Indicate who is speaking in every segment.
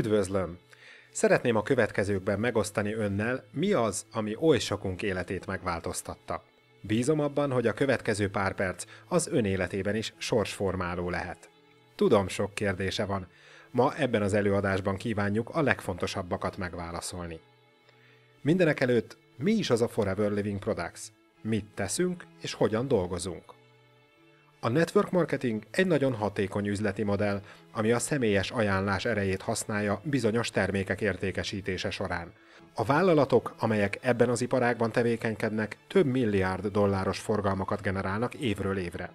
Speaker 1: Üdvözlöm! Szeretném a következőkben megosztani önnel, mi az, ami oly sokunk életét megváltoztatta. Bízom abban, hogy a következő pár perc az ön életében is sorsformáló lehet. Tudom, sok kérdése van. Ma ebben az előadásban kívánjuk a legfontosabbakat megválaszolni. Mindenek előtt, mi is az a Forever Living Products? Mit teszünk és hogyan dolgozunk? A network marketing egy nagyon hatékony üzleti modell, ami a személyes ajánlás erejét használja bizonyos termékek értékesítése során. A vállalatok, amelyek ebben az iparágban tevékenykednek, több milliárd dolláros forgalmakat generálnak évről évre.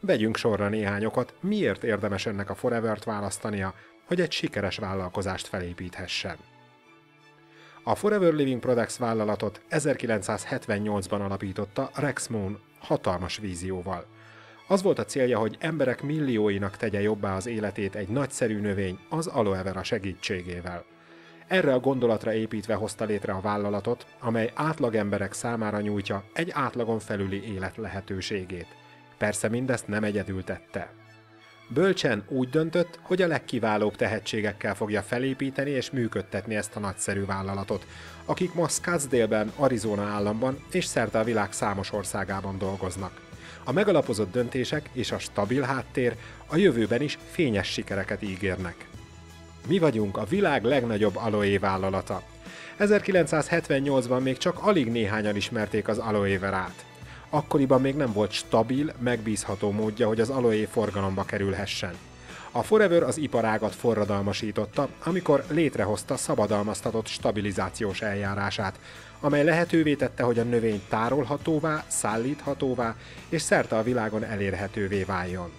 Speaker 1: Vegyünk sorra néhányokat, miért érdemes ennek a Forever-t választania, hogy egy sikeres vállalkozást felépíthessen. A Forever Living Products vállalatot 1978-ban alapította Rex Moon hatalmas vízióval – az volt a célja, hogy emberek millióinak tegye jobbá az életét egy nagyszerű növény az aloe vera segítségével. Erre a gondolatra építve hozta létre a vállalatot, amely átlag emberek számára nyújtja egy átlagon felüli élet lehetőségét. Persze mindezt nem egyedül tette. Bölcsen úgy döntött, hogy a legkiválóbb tehetségekkel fogja felépíteni és működtetni ezt a nagyszerű vállalatot, akik ma Scottsdale-ben, Arizona államban és szerte a világ számos országában dolgoznak. A megalapozott döntések és a stabil háttér a jövőben is fényes sikereket ígérnek. Mi vagyunk a világ legnagyobb aloe vállalata. 1978-ban még csak alig néhányan ismerték az aloe verát. Akkoriban még nem volt stabil, megbízható módja, hogy az aloe forgalomba kerülhessen. A Forever az iparágat forradalmasította, amikor létrehozta szabadalmaztatott stabilizációs eljárását, amely lehetővé tette, hogy a növény tárolhatóvá, szállíthatóvá és szerte a világon elérhetővé váljon.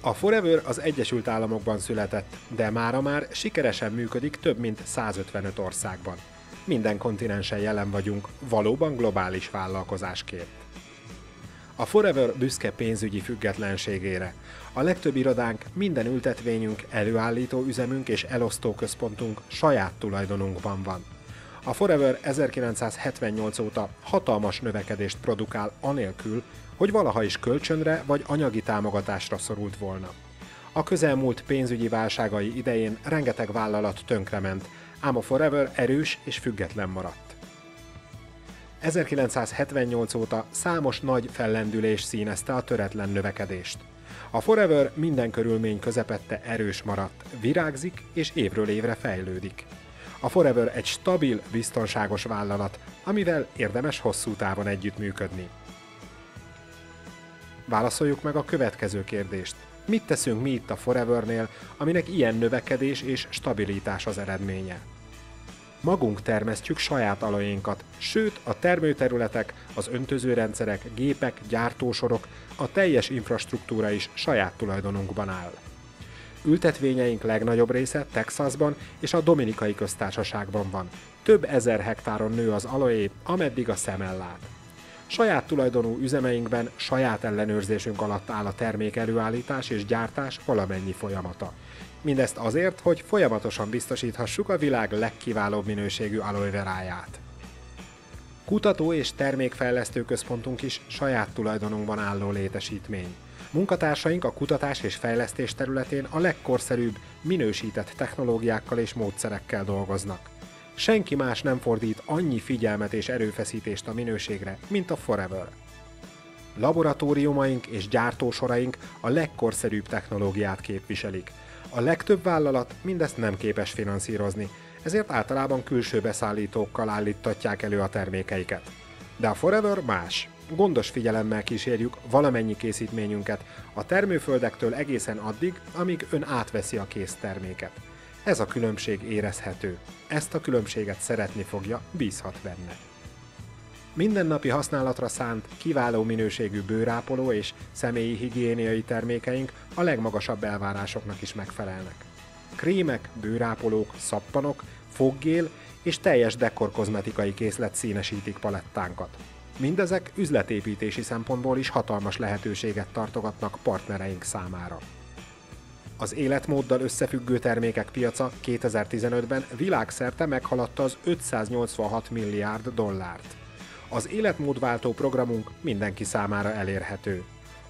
Speaker 1: A Forever az Egyesült Államokban született, de mára már sikeresen működik több mint 155 országban. Minden kontinensen jelen vagyunk, valóban globális vállalkozásként. A Forever büszke pénzügyi függetlenségére. A legtöbb irodánk, minden ültetvényünk, előállító üzemünk és elosztó központunk saját tulajdonunkban van. A Forever 1978 óta hatalmas növekedést produkál anélkül, hogy valaha is kölcsönre vagy anyagi támogatásra szorult volna. A közelmúlt pénzügyi válságai idején rengeteg vállalat tönkrement, ám a Forever erős és független maradt. 1978 óta számos nagy fellendülés színezte a töretlen növekedést. A Forever minden körülmény közepette erős maradt, virágzik és évről évre fejlődik. A Forever egy stabil, biztonságos vállalat, amivel érdemes hosszú távon együttműködni. Válaszoljuk meg a következő kérdést. Mit teszünk mi itt a Forevernél, aminek ilyen növekedés és stabilitás az eredménye? Magunk termesztjük saját alainkat, sőt a termőterületek, az öntözőrendszerek, gépek, gyártósorok, a teljes infrastruktúra is saját tulajdonunkban áll. Ültetvényeink legnagyobb része Texasban és a Dominikai Köztársaságban van. Több ezer hektáron nő az aloé, ameddig a szem ellát. Saját tulajdonú üzemeinkben saját ellenőrzésünk alatt áll a termék előállítás és gyártás valamennyi folyamata. Mindezt azért, hogy folyamatosan biztosíthassuk a világ legkiválóbb minőségű aloe veráját. Kutató és termékfejlesztő központunk is saját tulajdonunkban álló létesítmény. Munkatársaink a kutatás és fejlesztés területén a legkorszerűbb, minősített technológiákkal és módszerekkel dolgoznak. Senki más nem fordít annyi figyelmet és erőfeszítést a minőségre, mint a Forever. Laboratóriumaink és gyártósoraink a legkorszerűbb technológiát képviselik. A legtöbb vállalat mindezt nem képes finanszírozni, ezért általában külső beszállítókkal állítatják elő a termékeiket. De a Forever más. Gondos figyelemmel kísérjük valamennyi készítményünket, a termőföldektől egészen addig, amíg ön átveszi a kész terméket. Ez a különbség érezhető. Ezt a különbséget szeretni fogja, bízhat benne. Mindennapi használatra szánt, kiváló minőségű bőrápoló és személyi higiéniai termékeink a legmagasabb elvárásoknak is megfelelnek. Krémek, bőrápolók, szappanok, foggél és teljes dekorkozmetikai készlet színesítik palettánkat. Mindezek üzletépítési szempontból is hatalmas lehetőséget tartogatnak partnereink számára. Az életmóddal összefüggő termékek piaca 2015-ben világszerte meghaladta az 586 milliárd dollárt. Az életmódváltó programunk mindenki számára elérhető.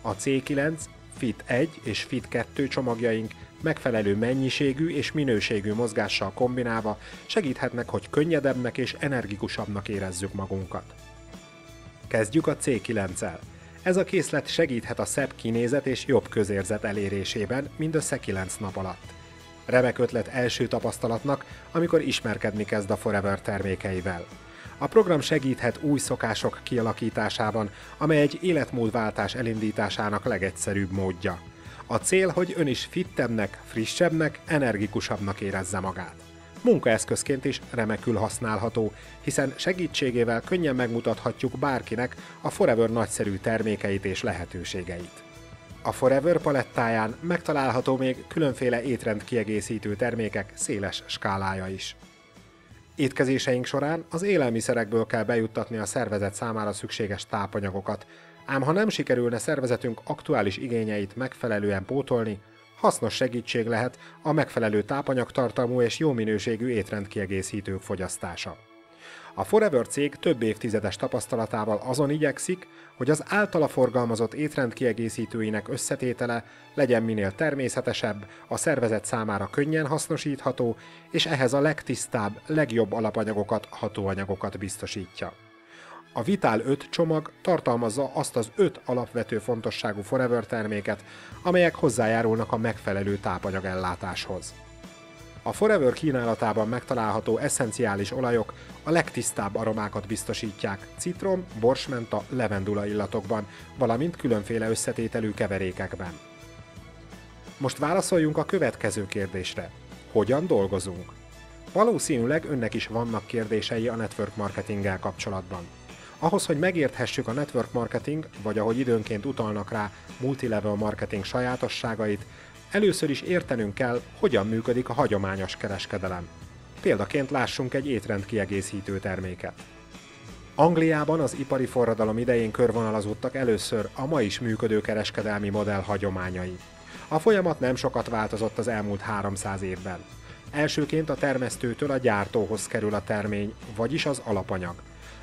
Speaker 1: A C9, Fit 1 és Fit 2 csomagjaink megfelelő mennyiségű és minőségű mozgással kombinálva segíthetnek, hogy könnyedebbnek és energikusabbnak érezzük magunkat. Kezdjük a C9-el. Ez a készlet segíthet a szebb kinézet és jobb közérzet elérésében mindössze 9 nap alatt. Remek ötlet első tapasztalatnak, amikor ismerkedni kezd a Forever termékeivel. A program segíthet új szokások kialakításában, amely egy életmódváltás elindításának legegyszerűbb módja. A cél, hogy ön is fittebbnek, frissebbnek, energikusabbnak érezze magát. Munkaeszközként is remekül használható, hiszen segítségével könnyen megmutathatjuk bárkinek a Forever nagyszerű termékeit és lehetőségeit. A Forever palettáján megtalálható még különféle étrend kiegészítő termékek széles skálája is. Étkezéseink során az élelmiszerekből kell bejuttatni a szervezet számára szükséges tápanyagokat, ám ha nem sikerülne szervezetünk aktuális igényeit megfelelően pótolni, hasznos segítség lehet a megfelelő tápanyagtartalmú és jó minőségű étrendkiegészítők fogyasztása. A Forever cég több évtizedes tapasztalatával azon igyekszik, hogy az általa forgalmazott étrendkiegészítőinek összetétele legyen minél természetesebb, a szervezet számára könnyen hasznosítható, és ehhez a legtisztább, legjobb alapanyagokat, hatóanyagokat biztosítja. A Vital 5 csomag tartalmazza azt az 5 alapvető fontosságú Forever terméket, amelyek hozzájárulnak a megfelelő tápanyagellátáshoz. A Forever kínálatában megtalálható eszenciális olajok a legtisztább aromákat biztosítják citrom, borsmenta, levendula illatokban, valamint különféle összetételű keverékekben. Most válaszoljunk a következő kérdésre. Hogyan dolgozunk? Valószínűleg önnek is vannak kérdései a network marketinggel kapcsolatban. Ahhoz, hogy megérthessük a network marketing, vagy ahogy időnként utalnak rá, multilevel marketing sajátosságait, először is értenünk kell, hogyan működik a hagyományos kereskedelem. Példaként lássunk egy étrend kiegészítő terméket. Angliában az ipari forradalom idején körvonalazódtak először a ma is működő kereskedelmi modell hagyományai. A folyamat nem sokat változott az elmúlt 300 évben. Elsőként a termesztőtől a gyártóhoz kerül a termény, vagyis az alapanyag.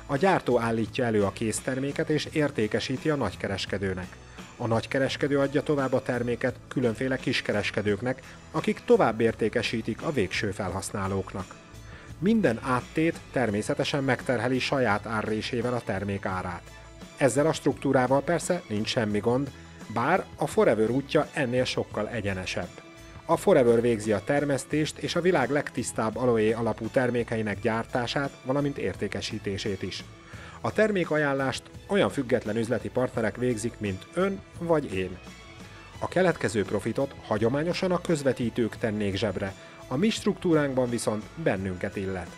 Speaker 1: A gyártó állítja elő a készterméket és értékesíti a nagykereskedőnek. A nagykereskedő adja tovább a terméket különféle kiskereskedőknek, akik tovább értékesítik a végső felhasználóknak. Minden áttét természetesen megterheli saját árrésével a termék árát. Ezzel a struktúrával persze nincs semmi gond, bár a Forever útja ennél sokkal egyenesebb. A Forever végzi a termesztést és a világ legtisztább aloé alapú termékeinek gyártását, valamint értékesítését is. A termékajánlást olyan független üzleti partnerek végzik, mint ön vagy én. A keletkező profitot hagyományosan a közvetítők tennék zsebre, a mi struktúránkban viszont bennünket illet.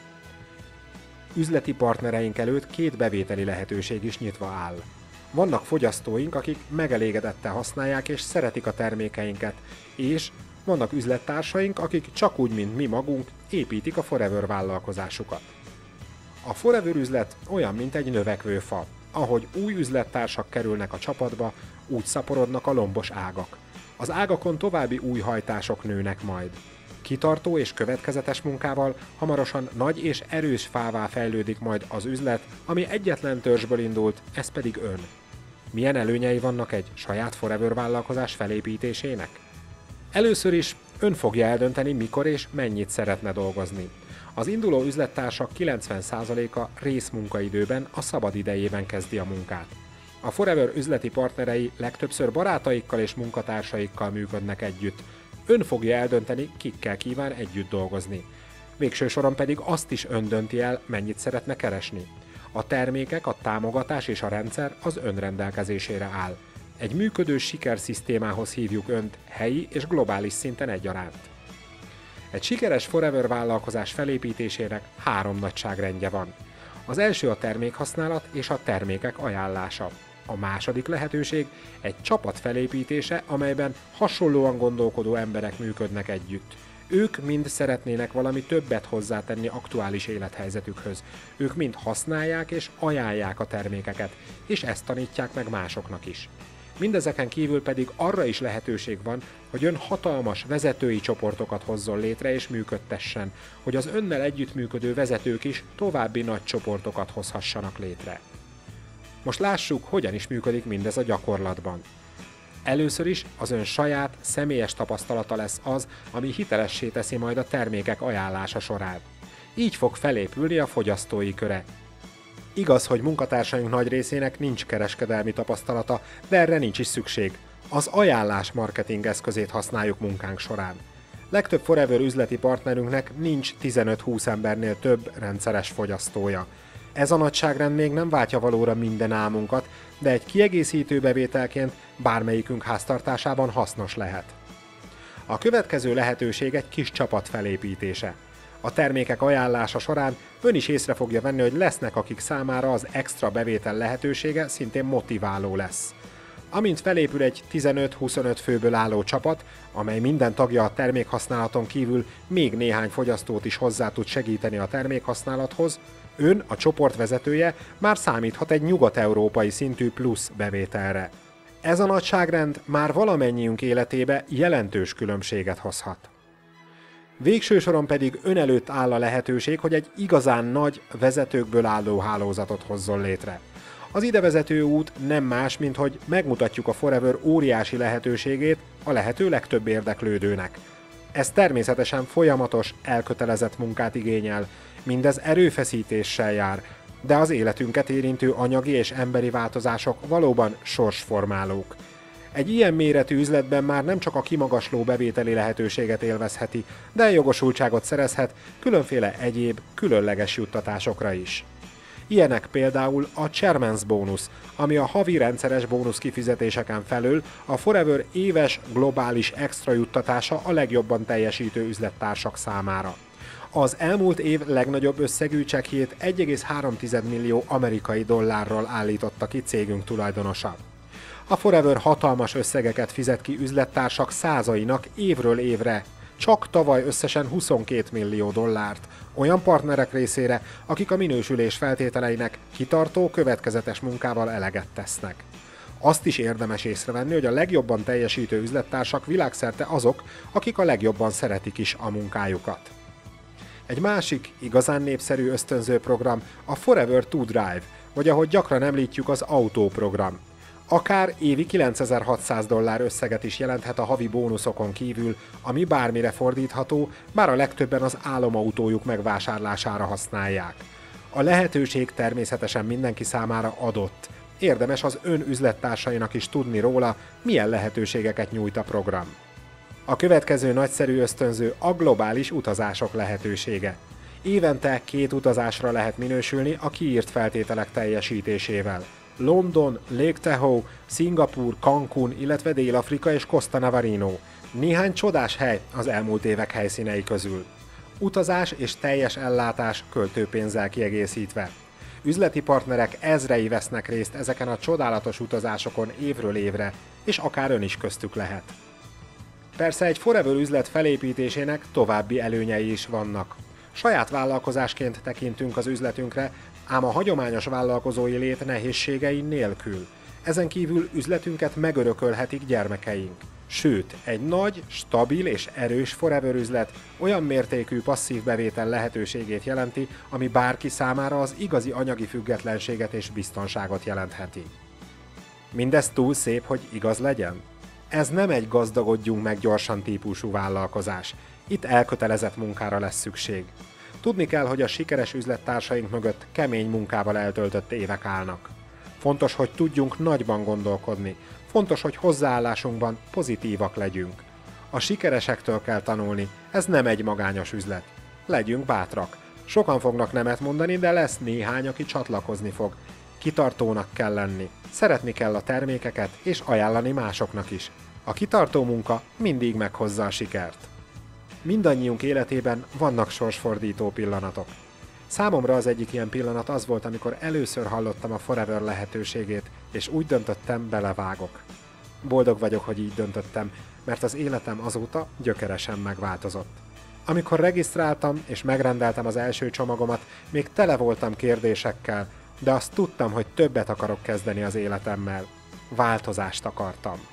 Speaker 1: Üzleti partnereink előtt két bevételi lehetőség is nyitva áll. Vannak fogyasztóink, akik megelégedettel használják és szeretik a termékeinket, és vannak üzlettársaink, akik csak úgy, mint mi magunk, építik a Forever vállalkozásukat. A Forever üzlet olyan, mint egy növekvő fa. Ahogy új üzlettársak kerülnek a csapatba, úgy szaporodnak a lombos ágak. Az ágakon további új hajtások nőnek majd. Kitartó és következetes munkával hamarosan nagy és erős fává fejlődik majd az üzlet, ami egyetlen törzsből indult, ez pedig ön. Milyen előnyei vannak egy saját Forever vállalkozás felépítésének? Először is ön fogja eldönteni, mikor és mennyit szeretne dolgozni. Az induló üzlettársak 90%-a részmunkaidőben a szabad idejében kezdi a munkát. A Forever üzleti partnerei legtöbbször barátaikkal és munkatársaikkal működnek együtt. Ön fogja eldönteni, kikkel kíván együtt dolgozni. Végső soron pedig azt is ön dönti el, mennyit szeretne keresni. A termékek, a támogatás és a rendszer az ön rendelkezésére áll. Egy működő sikerszisztémához hívjuk önt helyi és globális szinten egyaránt. Egy sikeres Forever vállalkozás felépítésének három nagyságrendje van. Az első a termékhasználat és a termékek ajánlása. A második lehetőség egy csapat felépítése, amelyben hasonlóan gondolkodó emberek működnek együtt. Ők mind szeretnének valami többet hozzátenni aktuális élethelyzetükhöz. Ők mind használják és ajánlják a termékeket, és ezt tanítják meg másoknak is. Mindezeken kívül pedig arra is lehetőség van, hogy ön hatalmas vezetői csoportokat hozzon létre és működtessen, hogy az önnel együttműködő vezetők is további nagy csoportokat hozhassanak létre. Most lássuk, hogyan is működik mindez a gyakorlatban. Először is az ön saját, személyes tapasztalata lesz az, ami hitelessé teszi majd a termékek ajánlása során. Így fog felépülni a fogyasztói köre. Igaz, hogy munkatársaink nagy részének nincs kereskedelmi tapasztalata, de erre nincs is szükség. Az ajánlás marketing eszközét használjuk munkánk során. Legtöbb Forever üzleti partnerünknek nincs 15-20 embernél több rendszeres fogyasztója. Ez a nagyságrend még nem váltja valóra minden álmunkat, de egy kiegészítő bevételként bármelyikünk háztartásában hasznos lehet. A következő lehetőség egy kis csapat felépítése. A termékek ajánlása során ön is észre fogja venni, hogy lesznek, akik számára az extra bevétel lehetősége szintén motiváló lesz. Amint felépül egy 15-25 főből álló csapat, amely minden tagja a termékhasználaton kívül még néhány fogyasztót is hozzá tud segíteni a termékhasználathoz, ön, a csoport vezetője már számíthat egy nyugat-európai szintű plusz bevételre. Ez a nagyságrend már valamennyiünk életébe jelentős különbséget hozhat. Végső soron pedig ön előtt áll a lehetőség, hogy egy igazán nagy vezetőkből álló hálózatot hozzon létre. Az idevezető út nem más, mint hogy megmutatjuk a Forever óriási lehetőségét a lehető legtöbb érdeklődőnek. Ez természetesen folyamatos, elkötelezett munkát igényel, mindez erőfeszítéssel jár, de az életünket érintő anyagi és emberi változások valóban sorsformálók. Egy ilyen méretű üzletben már nem csak a kimagasló bevételi lehetőséget élvezheti, de jogosultságot szerezhet különféle egyéb, különleges juttatásokra is. Ilyenek például a Chairman's Bonus, ami a havi rendszeres bónusz kifizetéseken felül a Forever éves globális extra juttatása a legjobban teljesítő üzlettársak számára. Az elmúlt év legnagyobb összegű csekjét 1,3 millió amerikai dollárral állította ki cégünk tulajdonosa. A Forever hatalmas összegeket fizet ki üzlettársak százainak évről évre, csak tavaly összesen 22 millió dollárt, olyan partnerek részére, akik a minősülés feltételeinek kitartó, következetes munkával eleget tesznek. Azt is érdemes észrevenni, hogy a legjobban teljesítő üzlettársak világszerte azok, akik a legjobban szeretik is a munkájukat. Egy másik, igazán népszerű ösztönző program a Forever to Drive, vagy ahogy gyakran említjük az autóprogram. Akár évi 9600 dollár összeget is jelenthet a havi bónuszokon kívül, ami bármire fordítható, bár a legtöbben az álomautójuk megvásárlására használják. A lehetőség természetesen mindenki számára adott. Érdemes az ön üzlettársainak is tudni róla, milyen lehetőségeket nyújt a program. A következő nagyszerű ösztönző a globális utazások lehetősége. Évente két utazásra lehet minősülni a kiírt feltételek teljesítésével. London, Lake Tahoe, Szingapur, Cancun, illetve Dél-Afrika és Costa Navarino. Néhány csodás hely az elmúlt évek helyszínei közül. Utazás és teljes ellátás költőpénzzel kiegészítve. Üzleti partnerek ezrei vesznek részt ezeken a csodálatos utazásokon évről évre, és akár ön is köztük lehet. Persze egy Forever üzlet felépítésének további előnyei is vannak. Saját vállalkozásként tekintünk az üzletünkre, ám a hagyományos vállalkozói lét nehézségei nélkül. Ezen kívül üzletünket megörökölhetik gyermekeink. Sőt, egy nagy, stabil és erős Forever üzlet olyan mértékű passzív bevétel lehetőségét jelenti, ami bárki számára az igazi anyagi függetlenséget és biztonságot jelentheti. Mindez túl szép, hogy igaz legyen? Ez nem egy gazdagodjunk meg gyorsan típusú vállalkozás. Itt elkötelezett munkára lesz szükség. Tudni kell, hogy a sikeres üzlettársaink mögött kemény munkával eltöltött évek állnak. Fontos, hogy tudjunk nagyban gondolkodni. Fontos, hogy hozzáállásunkban pozitívak legyünk. A sikeresektől kell tanulni, ez nem egy magányos üzlet. Legyünk bátrak. Sokan fognak nemet mondani, de lesz néhány, aki csatlakozni fog. Kitartónak kell lenni. Szeretni kell a termékeket, és ajánlani másoknak is. A kitartó munka mindig meghozza a sikert. Mindannyiunk életében vannak sorsfordító pillanatok. Számomra az egyik ilyen pillanat az volt, amikor először hallottam a Forever lehetőségét, és úgy döntöttem, belevágok. Boldog vagyok, hogy így döntöttem, mert az életem azóta gyökeresen megváltozott. Amikor regisztráltam és megrendeltem az első csomagomat, még tele voltam kérdésekkel, de azt tudtam, hogy többet akarok kezdeni az életemmel. Változást akartam.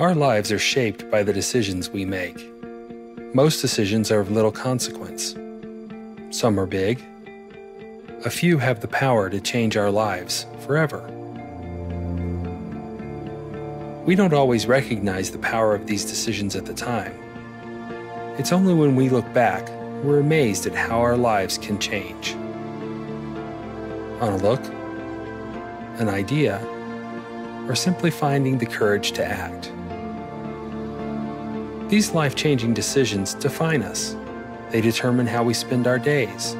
Speaker 2: Our lives are shaped by the decisions we make. Most decisions are of little consequence. Some are big, a few have the power to change our lives forever. We don't always recognize the power of these decisions at the time. It's only when we look back we're amazed at how our lives can change. On a look, an idea, or simply finding the courage to act. These life changing decisions define us. They determine how we spend our days,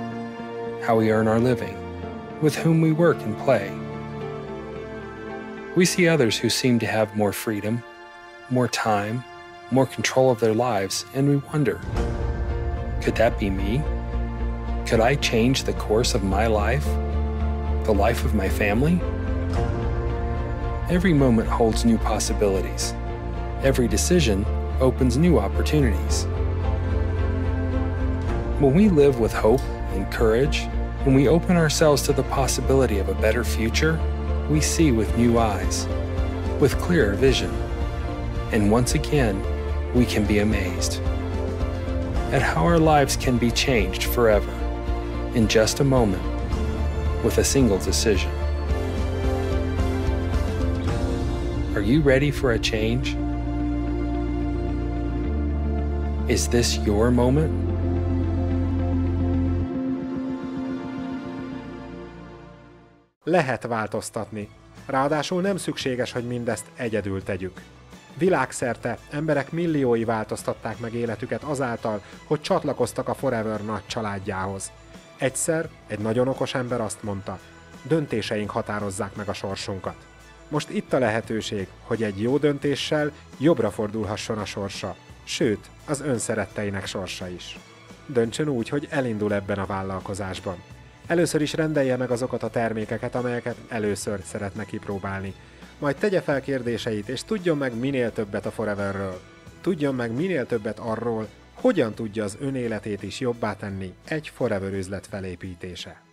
Speaker 2: how we earn our living, with whom we work and play. We see others who seem to have more freedom, more time, more control of their lives, and we wonder could that be me? Could I change the course of my life? The life of my family? Every moment holds new possibilities. Every decision opens new opportunities. When we live with hope and courage, when we open ourselves to the possibility of a better future, we see with new eyes, with clearer vision. And once again, we can be amazed at how our lives can be changed forever in just a moment with a single decision. Are you ready for a change? Is this your moment?
Speaker 1: Lehet változtatni. Ráadásul nem szükséges, hogy mindezt egyedül tegyük. Világszerte emberek milliói változtatták meg életüket azáltal, hogy csatlakoztak a Forever nagy családjához. Egyszer egy nagyon okos ember azt mondta, döntéseink határozzák meg a sorsunkat. Most itt a lehetőség, hogy egy jó döntéssel jobbra fordulhasson a sorsa, sőt, az önszeretteinek sorsa is. Döntsön úgy, hogy elindul ebben a vállalkozásban. Először is rendelje meg azokat a termékeket, amelyeket először szeretne kipróbálni, majd tegye fel kérdéseit, és tudjon meg minél többet a Foreverről. Tudjon meg minél többet arról, hogyan tudja az önéletét is jobbá tenni egy Forever üzlet felépítése.